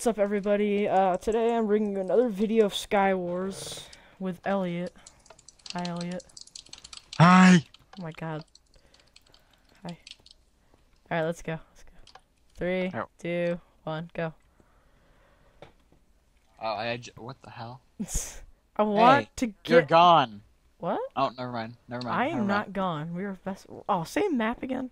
What's up, everybody? Uh, today I'm bringing you another video of Sky Wars with Elliot. Hi, Elliot. Hi. Oh my god. Hi. Alright, let's go. Let's go. Three, Oh. two, one, go. Oh, I j- what the hell? I want Hey, to get. You're gone. What? Oh, never mind. Never mind. I never am mind. not gone. We are best. Oh, same map again?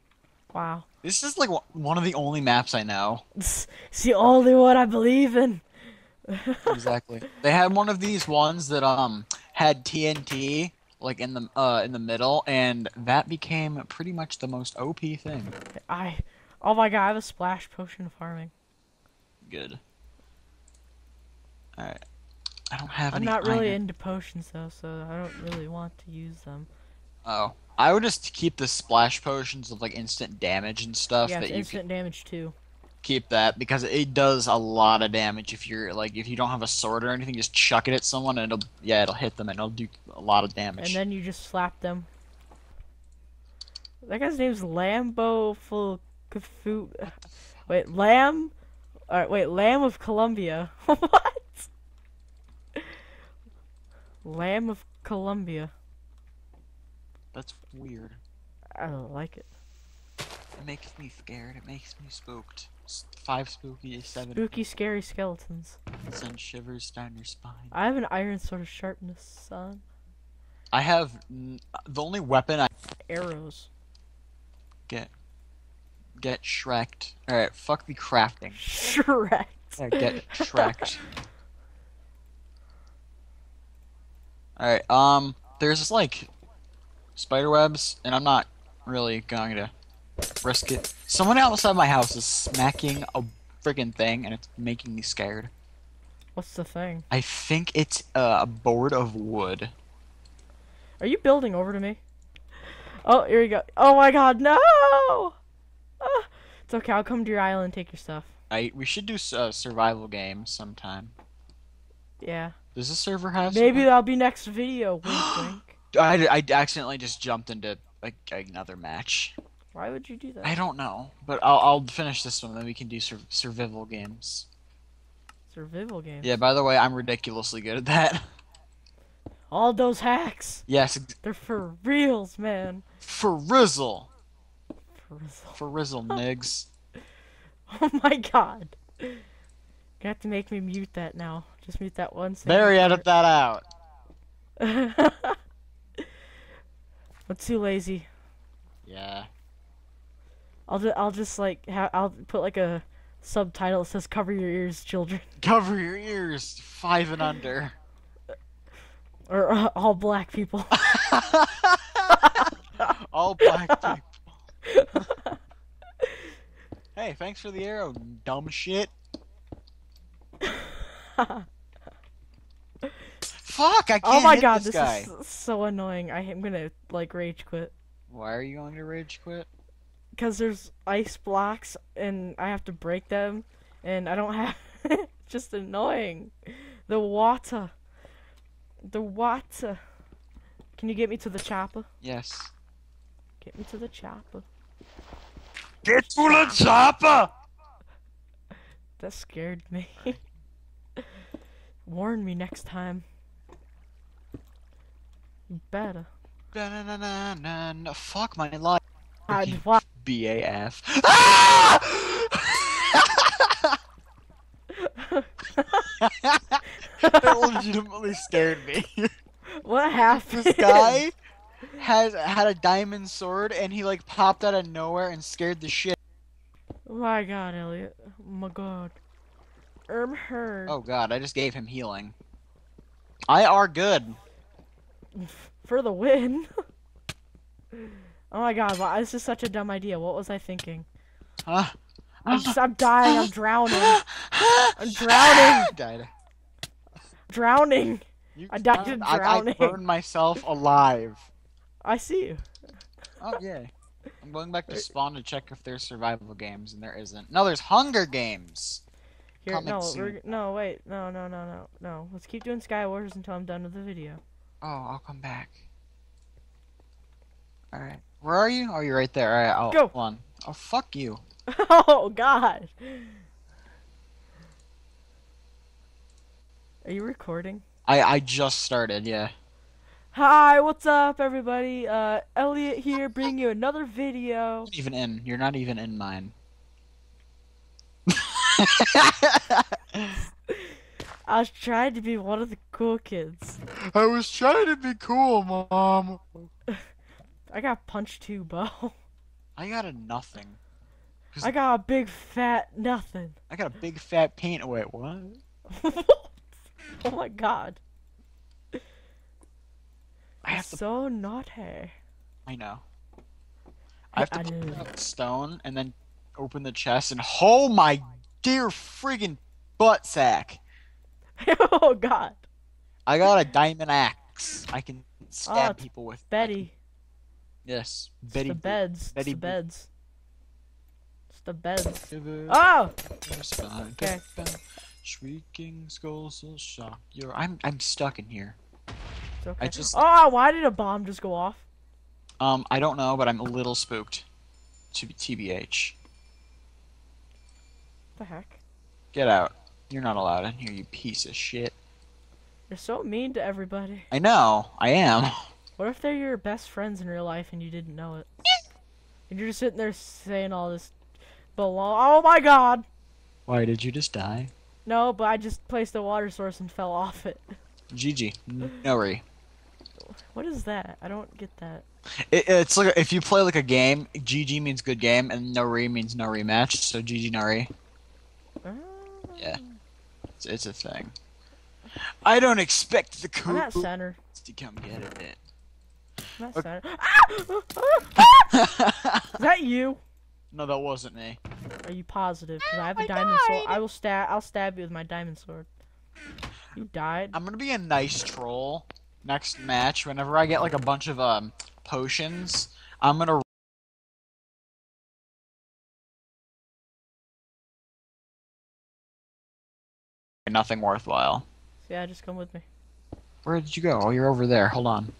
Wow. This is like one- of the only maps I know. It's the only one I believe in. Exactly. they had one of these ones that um had TNT like in the uh in the middle, and that became pretty much the most OP thing. I. Oh my god, I have a splash potion farming. Good. All right. I don't have I'm not really iron. into potions though, so I don't really want to use them. Oh, I would just keep the splash potions of like instant damage and stuff yeah, that it's you can instant damage too. keep that because it does a lot of damage if you're like if you don't have a sword or anything just chuck it at someone and it'll yeah it'll hit them and it'll do a lot of damage And then you just slap them. That guy's name's Lambo Full Cafu. Wait, Lamb? Alright, wait, Lamb of Columbia. what? Lamb of Columbia. That's weird I don't like it. it makes me scared it makes me spooked five spooky seven Spooky, scary skeletons. send shivers down your spine I have an iron sword of sharpness, son. i have n- the only weapon i Arrows. get get shreked all right fuck the crafting Shrek. Yeah, get shreked all right um there's like spider webs and i'm not really going to risk it someone outside my house is smacking a freaking thing and it's making me scared What's the thing? i think it's uh, a board of wood Are you building over to me? Oh, here we go. Oh my god, no! Ah, it's okay, I'll come to your island and take your stuff. I we should do s- uh, survival game sometime Yeah. does this server have Maybe that'll be next video. I, I accidentally just jumped into like another match Why would you do that? I don't know, but I'll I'll finish this one. Then we can do sur- survival games. Survival games. Yeah. By the way, I'm ridiculously good at that. All those hacks. yes, They're for reals, man. for Rizzle, For rizzle. for Rizzle, Nigs. Oh my god. You have to make me mute that now. Just mute that one second. Barry, edit that out. I'm too lazy. Yeah. I'll just, I'll just like I'll put like a subtitle that says "Cover your ears, children," Cover your ears, five and under. or uh, all black people. All black people. hey, thanks for the arrow, dumb shit. Fuck! I oh can't oh my hit god, this this guy. is so annoying. I am gonna like rage quit Why are you going to rage quit? because there's ice blocks and I have to break them, and I don't have. just annoying. The water. The water. Can you get me to the chopper? Yes. Get me to the chopper. Get to the chopper! That scared me. Warn me next time. Better. Da-na-na-na-na. Fuck my life. Freaking wa- BAF. Ah! that legitimately scared me. what happened? this guy has had a diamond sword and he like popped out of nowhere and scared the shit. Oh my god, Elliot. Oh my god. I'm hurt. Oh god, I just gave him healing. I are good. For the win. oh my god, wow, this is such a dumb idea. What was I thinking? Huh? I'm just, I'm dying. I'm drowning. I'm drowning. Died. Drowning. You, I died in I, I burned myself alive. I see you. Oh yeah. I'm going back to spawn to check if there's survival games, and there isn't. No, there's Hunger Games. Here, Coming no, no, wait, no, no, no, no, no. Let's keep doing Sky Wars until I'm done with the video. Oh, I'll come back. All right. Where are you? Oh, you're right there. All right. I'll, Go. Hold on. Oh, fuck you. oh God. Are you recording? I I just started. Yeah. Hi, what's up, everybody? Uh, Elliot here, bringing you another video. Even in. You're not even in mine. I was trying to be one of the cool kids. I was trying to be cool, mom. I got punched too, Bo. I got a nothing. I got a big fat nothing. I got a big fat paint. Wait, what? oh my god. I have to. So naughty. I know. I have to I put know. out stone and then open the chest and oh my dear friggin' butt sack! oh god. I got a diamond axe. I can stab Oh, people with. Betty. Yes, It's Betty. the beds. Betty it's the beds. It's the beds. Oh! Okay. Shrieking skulls will shock your. I'm I'm stuck in here. It's okay. just- Oh, why did a bomb just go off? Um, I don't know, but I'm a little spooked. To be TBH. What the heck? Get out. You're not allowed in here, you piece of shit. You're so mean to everybody. I know. I am. What if they're your best friends in real life and you didn't know it? And you're just sitting there saying all this below. Oh my god! Why did you just die? No, but I just placed a water source and fell off it. GG. Nori. What is that? I don't get that. It, it's like if you play like a game, GG means good game, and no re means no rematch. So GG Nori. Ah. Yeah. It's, it's a thing. I don't expect the I'm at cool center. to come get it. I'm at Okay. center. Ah! Is that you? no, that wasn't me. Are you positive? Because I have a I diamond sword. I will stab. I'll stab you with my diamond sword. You died. I'm gonna be a nice troll next match. Whenever I get like a bunch of um potions, I'm gonna. Nothing worthwhile. Yeah, just come with me. Where did you go? Oh, you're over there. Hold on.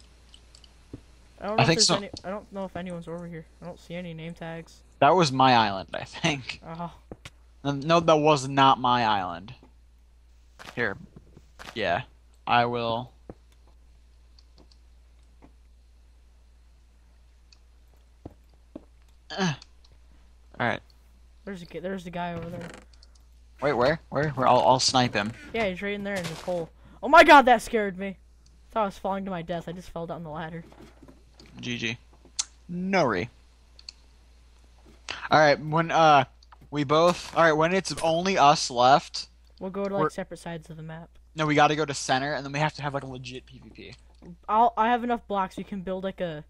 I don't know if think there's so. any. I don't know if anyone's over here. I don't see any name tags. That was my island, I think. Oh, No, that was not my island. Here. Yeah. I will. Alright. there's a there's the guy over there. Wait, where? Where? Where? I'll, I'll snipe him. Yeah, he's right in there in this hole. Oh my god, that scared me. Thought I was falling to my death. I just fell down the ladder. GG. Nori. Alright, when, uh, we both. Alright, when it's only us left. We'll go to like We're- separate sides of the map. No, we gotta go to center, and then we have to have, like, a legit PvP. I'll I have enough blocks. We can build like a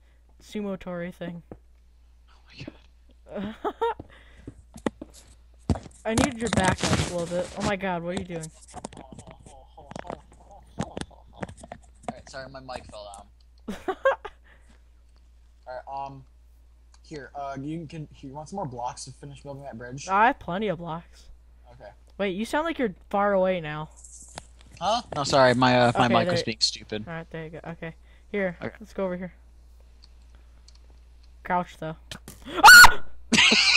sumo tori thing. Oh my god. I need your backup a little bit. Oh my god, what are you doing? Alright, sorry, my mic fell down. Alright, um, here, uh, you can, you want some more blocks to finish building that bridge? I have plenty of blocks. Okay. Wait, you sound like you're far away now. Huh? No, sorry, my, uh, my Okay, mic was being stupid. Alright, there you go. Okay. Here, Okay. let's go over here. Crouch though.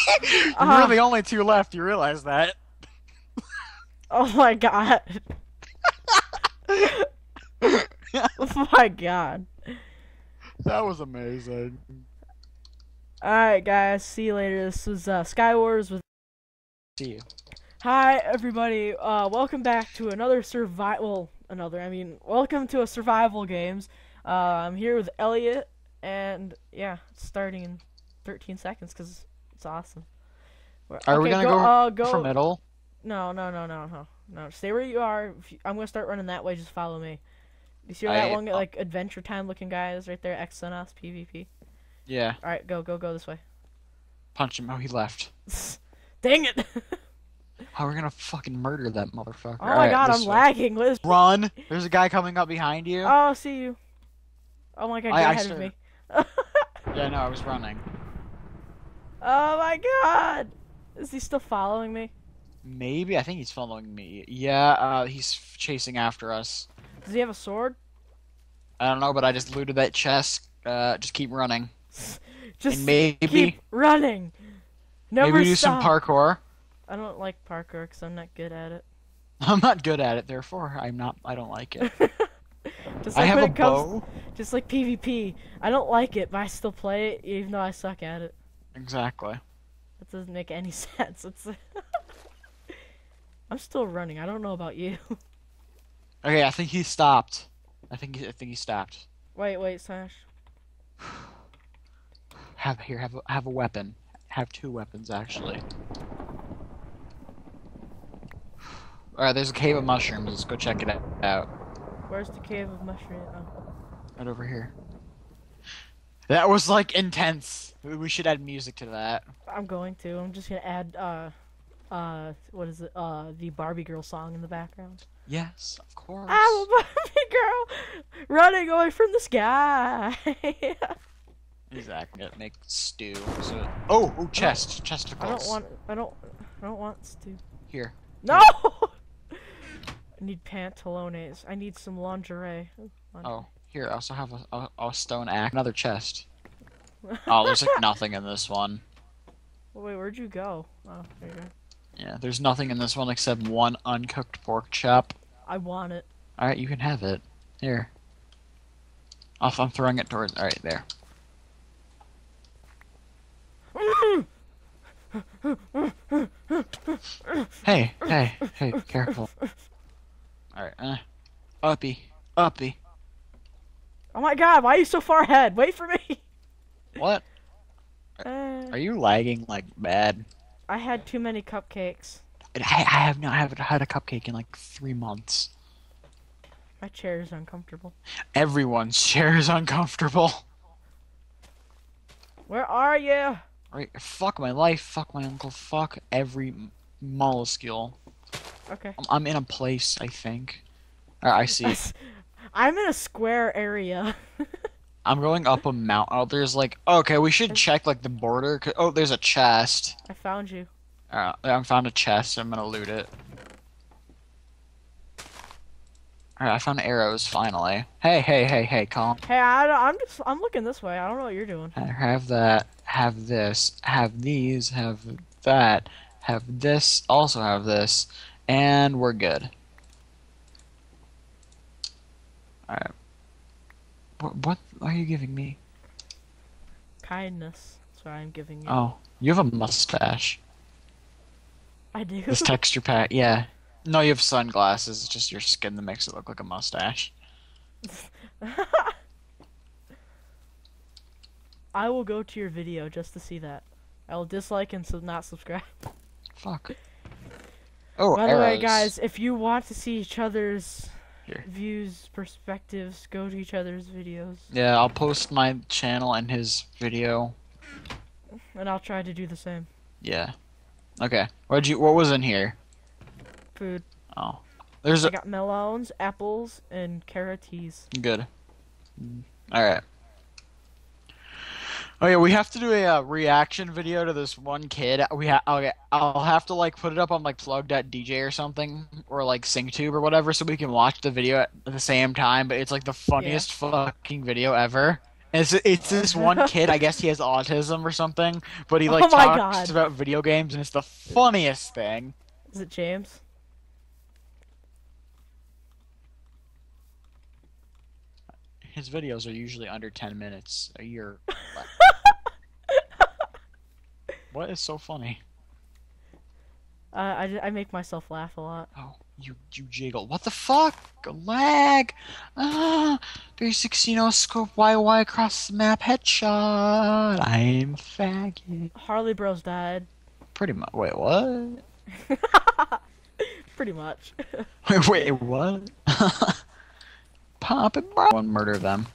We're the only two left, you realize that? Oh my god. oh my god. That was amazing. Alright guys, see you later. This was uh, Skywars with See you. Hi everybody, uh, welcome back to another survival, another, I mean, welcome to a survival games. Uh, I'm here with Elliot, and yeah, starting in 13 seconds, because it's awesome. We're- Are we okay, gonna go uh, go, For middle? No, no, no, no, no, no, stay where you are. If you, I'm gonna start running that way, just follow me. You see where that I- one, like, Adventure Time looking guy is right there, X on PvP? Yeah. Alright, go, go, go this way. Punch him. Oh, he left. Dang it! How Oh, we're gonna fucking murder that motherfucker. oh my Alright, god, I'm way. lagging, Liz. Run! There's a guy coming up behind you. Oh, see you. Oh my god, I- get I ahead of me. Yeah, no, I was running. Oh my god! Is he still following me? Maybe I think he's following me. Yeah, uh, he's chasing after us. Does he have a sword? I don't know, but I just looted that chest. Uh, just keep running. Just and maybe keep running. Never maybe do stop. some parkour. I don't like parkour because I'm not good at it. I'm not good at it, therefore I'm not. I don't like it. Just I have when a it comes, bow. just like PvP. I don't like it, but I still play it even though I suck at it. Exactly. That doesn't make any sense. It's. I'm still running. I don't know about you. Okay, I think he stopped. I think he, I think he stopped. wait, wait, Sash. Have here, have a, have a weapon. Have two weapons actually. All right, there's a cave of mushrooms. Let's go check it out. Where's the cave of mushroom? Oh. Right over here. That was like intense. We should add music to that. I'm going to. I'm just gonna add uh, uh, what is it? Uh, the Barbie girl song in the background. Yes, of course. I'm a Barbie girl running away from the sky. Exactly. Gotta make stew. So, oh, oh, chest, chesticles. I don't want. I don't. I don't want stew. Here. No. I need pantalones. I need some lingerie. Oh, here. I also have a, a, a stone axe. Another chest. Oh, there's like nothing in this one. Well, wait, where'd you go? Oh, there you go. Yeah, there's nothing in this one except one uncooked pork chop. I want it. All right, you can have it. Here. Off, I'm throwing it towards. All right, there. Hey, hey, hey, careful. All right, uh, uppy, uppy. Oh my god, why are you so far ahead? Wait for me. What? Uh, Are you lagging like bad? I had too many cupcakes. I, I have not haven't had a cupcake in like three months. My chair is uncomfortable. Everyone's chair is uncomfortable. Where are you? Right, fuck my life, fuck my uncle, fuck every m- molluscule. Okay. I'm, I'm in a place, I think. Alright, I see. I'm in a square area. I'm going up a mountain. Oh, there's like, okay, we should check like the border. Oh, there's a chest. I found you. Alright, I found a chest. I'm gonna loot it. Alright, I found arrows finally. Hey, hey, hey, hey, calm. Hey, I, am just I'm looking this way. I don't know what you're doing. Have that. Have this. Have these. Have that. Have this. Also have this. And we're good. Alright. What, what are you giving me? Kindness. That's what I'm giving you. Oh, you have a mustache. I do. This texture pack, yeah. No, you have sunglasses. It's just your skin that makes it look like a mustache. I will go to your video just to see that. I will dislike and so not subscribe. Fuck. Oh, By the oh, arrows. way, guys, if you want to see each other's Here. views, perspectives, go to each other's videos, Yeah, I'll post my channel and his video. and I'll try to do the same. Yeah. Okay. What'd you? What was in here? Food. Oh, there's I got melons, apples, and carroties. good. All right. Oh yeah, we have to do a uh, reaction video to this one kid. We ha- okay, I'll have to like put it up on like plug.dj or something or like Synchtube or whatever so we can watch the video at the same time, but it's like the funniest fucking video ever. And It's it's this one kid, I guess he has autism or something, but he like Oh talks God. about video games and it's the funniest thing. Is it James? His videos are usually under 10 minutes a year. what is so funny? Uh, I, I make myself laugh a lot. Oh, you you jiggle. What the fuck? Lag. Ah, 360 no scope YY across the map headshot. I'm faggot. Harley Bros died. Pretty much. Wait, what? Pretty much. Wait, wait, what? Pop it, bro. One murder them.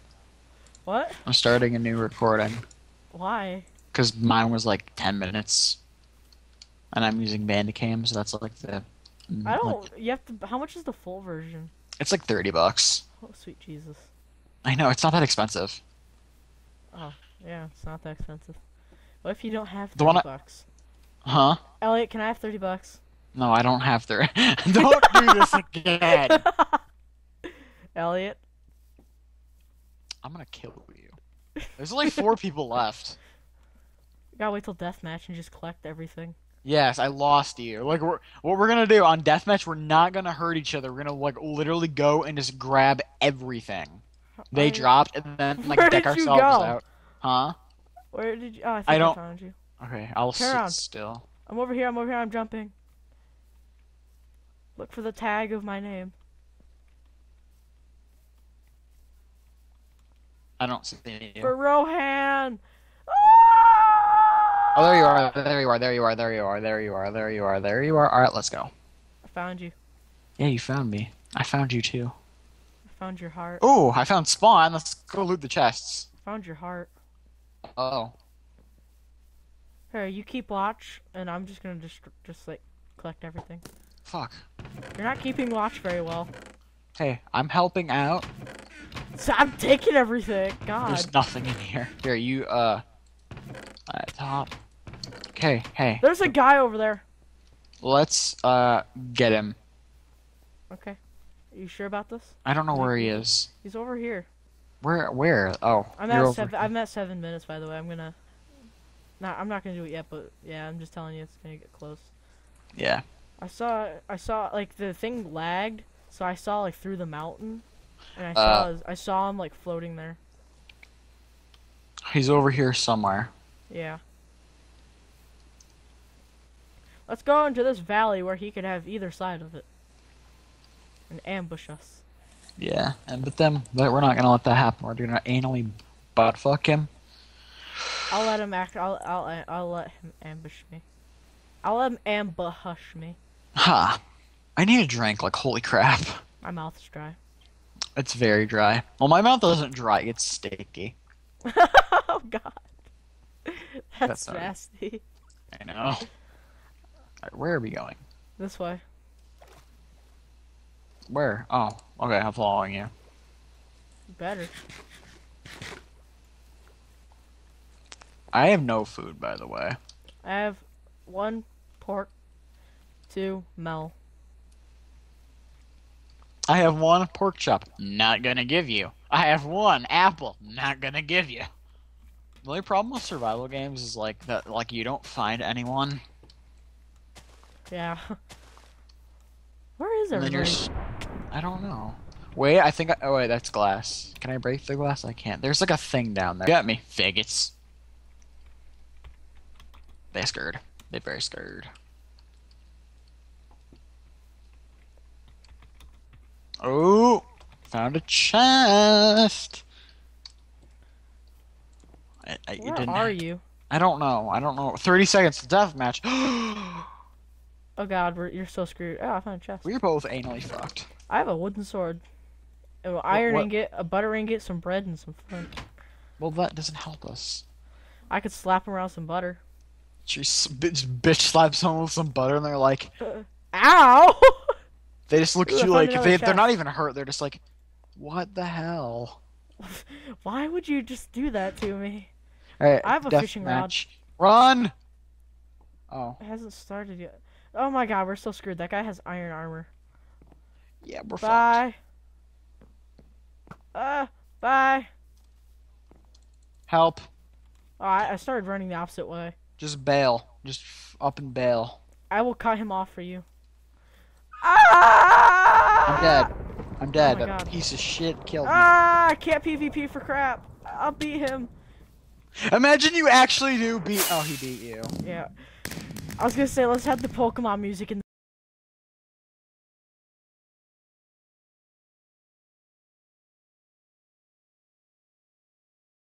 what? I'm starting a new recording Why? Because mine was like 10 minutes, and I'm using Bandicam, so that's like the. Mm, I don't. You have to. How much is the full version? it's like 30 bucks. Oh, sweet Jesus. I know it's not that expensive. Oh yeah, it's not that expensive. What if you don't have The thirty one I- bucks? Huh? Elliot, can I have thirty bucks? No, I don't have the. don't do this again. Elliot, I'm gonna kill you. There's only four people left. You gotta wait till deathmatch and just collect everything. Yes, I lost you. Like we're what we're gonna do on deathmatch, we're not gonna hurt each other. We're gonna like literally go and just grab everything. They I- dropped and then like Where deck ourselves out. Huh? Where did you? Oh, I think I I, don't- found you. Okay, I'll Turn sit around. still. I'm over here. I'm over here. I'm jumping. Look for the tag of my name. I don't see you. For Rohan. Oh, there you are. There you are. There you are. There you are. There you are. There you are. There you are. All right, let's go. I found you. Yeah, you found me. I found you too. I found your heart. Oh, I found spawn. Let's go loot the chests. I found your heart. Oh, Here, you keep watch, and I'm just gonna just just like collect everything. fuck. You're not keeping watch very well. Hey, I'm helping out. So I'm taking everything. God. There's nothing in here. Here, you uh, at top. Okay, hey, There's a guy over there. let's uh get him. Okay. Are You sure about this? I don't know where he is. He's over here. Where? Where? Oh, I'm at seven. here. I'm at seven minutes, by the way. I'm gonna. Not. I'm not gonna do it yet, but yeah, I'm just telling you, it's gonna get close. Yeah. I saw. I saw like the thing lagged, so I saw like through the mountain, and I saw. Uh. his- I saw him like floating there. He's over here somewhere. Yeah. Let's go into this valley where he could have either side of it, and ambush us. Yeah, and but then but we're not gonna let that happen. We're gonna anally butt fuck him. I'll let him act. I'll. I'll. I'll let him ambush me. I'll let him ambush me. Ha! I need a drink. Like holy crap, My mouth's dry. it's very dry. Well, my mouth isn't dry. It's sticky. oh God. That's, That's nasty. I know. Alright, where are we going? This way. Where? Oh, okay. I'm following you. Better. I have no food, by the way. I have one pork, two mel. I have one pork chop. Not gonna give you. I have one apple. Not gonna give you. The only problem with survival games is like that. Like you don't find anyone. Yeah. Where is And then you're. everybody? I don't know. Wait, I think. I, oh wait, that's glass. Can I break the glass? I can't. There's like a thing down there. Got me, faggots. They're scared. They're very scared. Oh, found a chest. I, I, Where didn't- are you? I don't know. I don't know. Thirty seconds to death match. Oh God, we're, you're so screwed. Oh, I found a chest. We're both anally fucked. I have a wooden sword, an iron what- ingot, a butter ingot, some bread, and some flint. Well, that doesn't help us. I could slap around some butter. She s- bitch, bitch slaps someone with some butter, and they're like, uh, Ow! they just look Ooh, at you like another they, they're not even hurt. They're just like, what the hell? Why would you just do that to me? All right, I have a fishing rod. match. Run! Oh, It hasn't started yet. Oh my God, we're so screwed. That guy has iron armor. yeah, we're fucked. Bye. Uh, bye. Help! Oh, I, I started running the opposite way. Just bail. Just f- up and bail. I will cut him off for you. Ah! I'm dead. I'm dead. my that God. piece of shit killed me. Ah! I can't PvP for crap. I'll beat him. Imagine you actually do beat. Oh, he beat you. Yeah. I was gonna say let's have the Pokemon music in